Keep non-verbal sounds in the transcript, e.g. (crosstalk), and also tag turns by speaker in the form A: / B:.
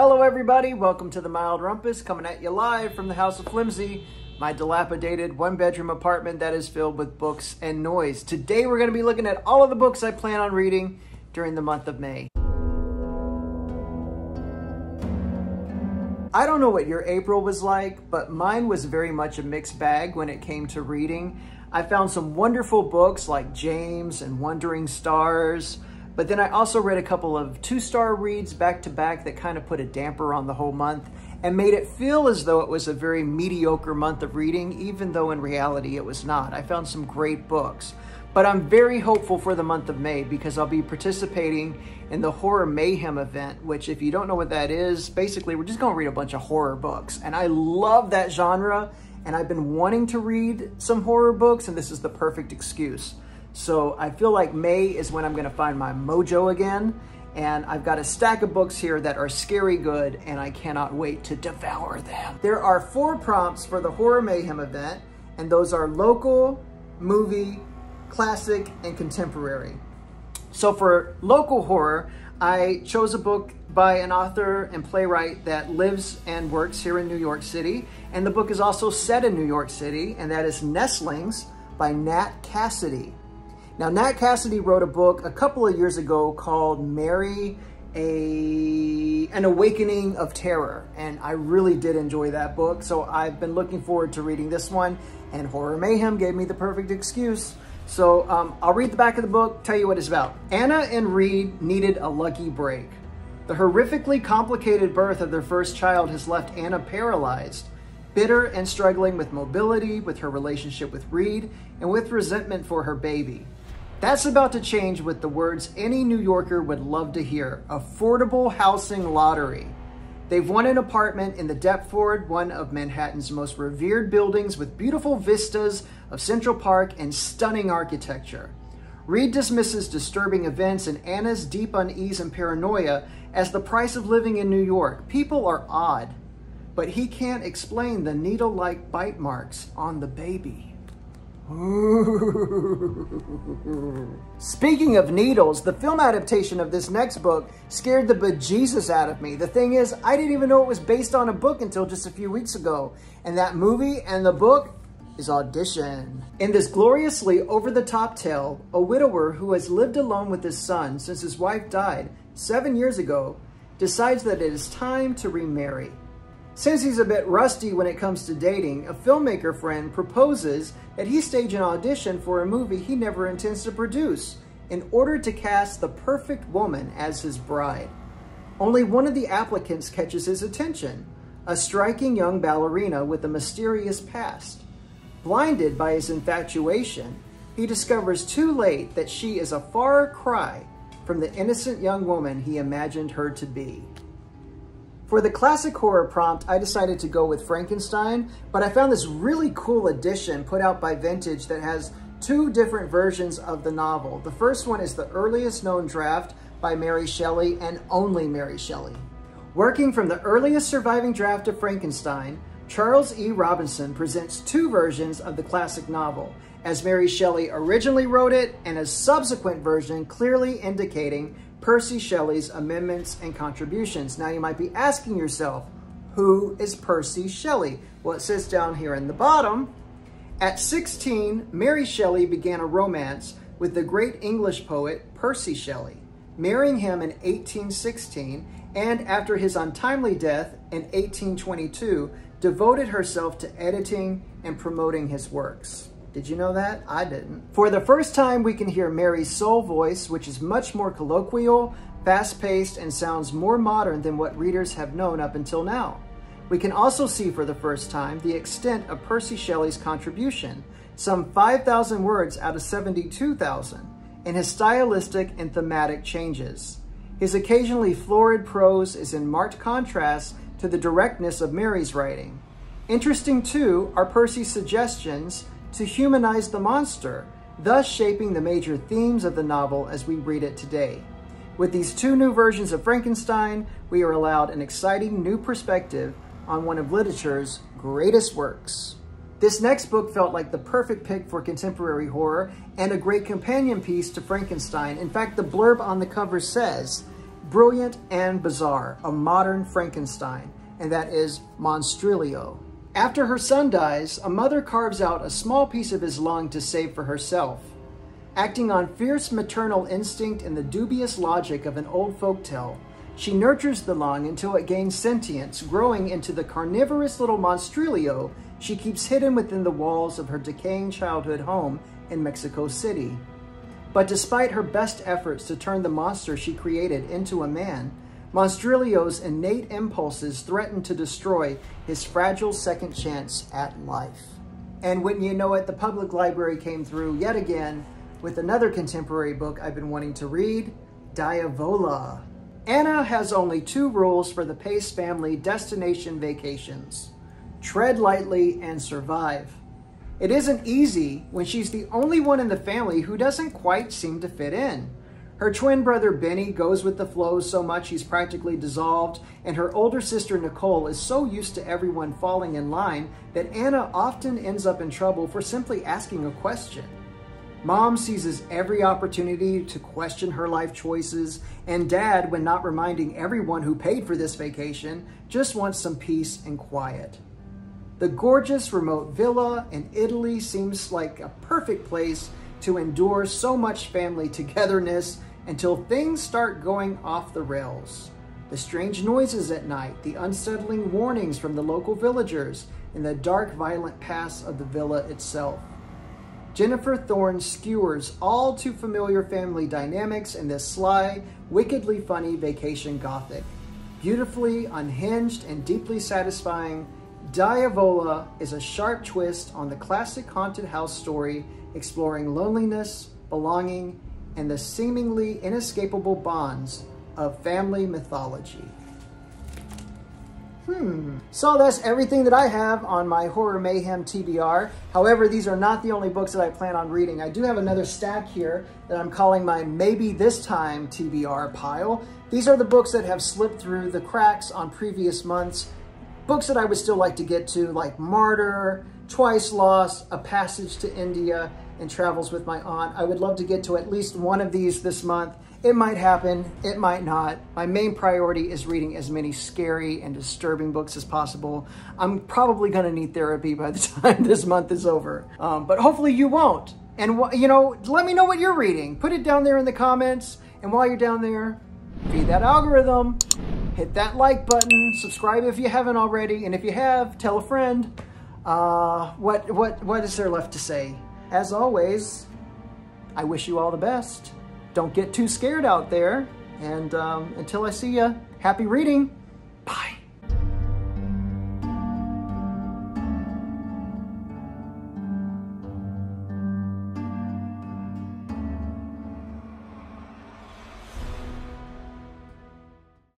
A: Hello everybody, welcome to the Mild Rumpus, coming at you live from the House of Flimsy, my dilapidated one-bedroom apartment that is filled with books and noise. Today we're going to be looking at all of the books I plan on reading during the month of May. I don't know what your April was like, but mine was very much a mixed bag when it came to reading. I found some wonderful books like James and Wandering Stars, but then I also read a couple of two-star reads back-to-back that kind of put a damper on the whole month and made it feel as though it was a very mediocre month of reading, even though in reality it was not. I found some great books. But I'm very hopeful for the month of May because I'll be participating in the Horror Mayhem event, which if you don't know what that is, basically we're just gonna read a bunch of horror books. And I love that genre, and I've been wanting to read some horror books, and this is the perfect excuse. So I feel like May is when I'm gonna find my mojo again. And I've got a stack of books here that are scary good and I cannot wait to devour them. There are four prompts for the Horror Mayhem event and those are local, movie, classic, and contemporary. So for local horror, I chose a book by an author and playwright that lives and works here in New York City. And the book is also set in New York City, and that is Nestlings by Nat Cassidy. Now, Nat Cassidy wrote a book a couple of years ago called Mary, a, An Awakening of Terror. And I really did enjoy that book. So I've been looking forward to reading this one. And Horror Mayhem gave me the perfect excuse. So um, I'll read the back of the book, tell you what it's about. Anna and Reed needed a lucky break. The horrifically complicated birth of their first child has left Anna paralyzed bitter and struggling with mobility, with her relationship with Reed, and with resentment for her baby. That's about to change with the words any New Yorker would love to hear, affordable housing lottery. They've won an apartment in the Deptford, one of Manhattan's most revered buildings with beautiful vistas of Central Park and stunning architecture. Reed dismisses disturbing events and Anna's deep unease and paranoia as the price of living in New York. People are odd, but he can't explain the needle-like bite marks on the baby. Speaking of needles, the film adaptation of this next book scared the bejesus out of me. The thing is, I didn't even know it was based on a book until just a few weeks ago. And that movie and the book is Audition. In this gloriously over-the-top tale, a widower who has lived alone with his son since his wife died seven years ago decides that it is time to remarry. Since he's a bit rusty when it comes to dating, a filmmaker friend proposes that he stage an audition for a movie he never intends to produce in order to cast the perfect woman as his bride. Only one of the applicants catches his attention, a striking young ballerina with a mysterious past. Blinded by his infatuation, he discovers too late that she is a far cry from the innocent young woman he imagined her to be. For the classic horror prompt, I decided to go with Frankenstein, but I found this really cool edition put out by Vintage that has two different versions of the novel. The first one is the earliest known draft by Mary Shelley and only Mary Shelley. Working from the earliest surviving draft of Frankenstein, Charles E. Robinson presents two versions of the classic novel, as Mary Shelley originally wrote it and a subsequent version clearly indicating Percy Shelley's amendments and contributions. Now you might be asking yourself, who is Percy Shelley? Well, it says down here in the bottom, at 16, Mary Shelley began a romance with the great English poet Percy Shelley, marrying him in 1816, and after his untimely death in 1822, devoted herself to editing and promoting his works. Did you know that? I didn't. For the first time, we can hear Mary's sole voice, which is much more colloquial, fast-paced, and sounds more modern than what readers have known up until now. We can also see for the first time the extent of Percy Shelley's contribution, some 5,000 words out of 72,000, and his stylistic and thematic changes. His occasionally florid prose is in marked contrast to the directness of Mary's writing. Interesting, too, are Percy's suggestions to humanize the monster, thus shaping the major themes of the novel as we read it today. With these two new versions of Frankenstein, we are allowed an exciting new perspective on one of literature's greatest works. This next book felt like the perfect pick for contemporary horror and a great companion piece to Frankenstein. In fact, the blurb on the cover says, brilliant and bizarre, a modern Frankenstein, and that is Monstrilio. After her son dies, a mother carves out a small piece of his lung to save for herself. Acting on fierce maternal instinct and the dubious logic of an old folk tale, she nurtures the lung until it gains sentience, growing into the carnivorous little monstrilio she keeps hidden within the walls of her decaying childhood home in Mexico City. But despite her best efforts to turn the monster she created into a man, Monstrilio's innate impulses threaten to destroy his fragile second chance at life. And wouldn't you know it, the public library came through yet again with another contemporary book I've been wanting to read, Diavola. Anna has only two rules for the Pace family destination vacations. Tread lightly and survive. It isn't easy when she's the only one in the family who doesn't quite seem to fit in. Her twin brother Benny goes with the flow so much he's practically dissolved, and her older sister Nicole is so used to everyone falling in line that Anna often ends up in trouble for simply asking a question. Mom seizes every opportunity to question her life choices, and Dad, when not reminding everyone who paid for this vacation, just wants some peace and quiet. The gorgeous remote villa in Italy seems like a perfect place to endure so much family togetherness until things start going off the rails. The strange noises at night, the unsettling warnings from the local villagers, and the dark, violent past of the villa itself. Jennifer Thorne skewers all too familiar family dynamics in this sly, wickedly funny vacation gothic. Beautifully unhinged and deeply satisfying, Diavola is a sharp twist on the classic haunted house story exploring loneliness, belonging, and the seemingly inescapable bonds of family mythology. Hmm. So that's everything that I have on my Horror Mayhem TBR. However, these are not the only books that I plan on reading. I do have another stack here that I'm calling my Maybe This Time TBR pile. These are the books that have slipped through the cracks on previous months. Books that I would still like to get to, like Martyr, Twice Lost, A Passage to India, and Travels with My Aunt. I would love to get to at least one of these this month. It might happen, it might not. My main priority is reading as many scary and disturbing books as possible. I'm probably gonna need therapy by the (laughs) time this month is over, um, but hopefully you won't. And you know, let me know what you're reading. Put it down there in the comments. And while you're down there, feed that algorithm, hit that like button, subscribe if you haven't already, and if you have, tell a friend. Uh, what, what, what is there left to say? As always, I wish you all the best don't get too scared out there. And um, until I see you, happy reading.